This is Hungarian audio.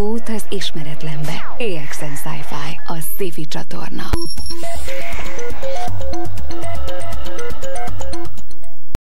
Út az ismeretlenbe. AXN Sci-Fi, a Sci-Fi csatorna.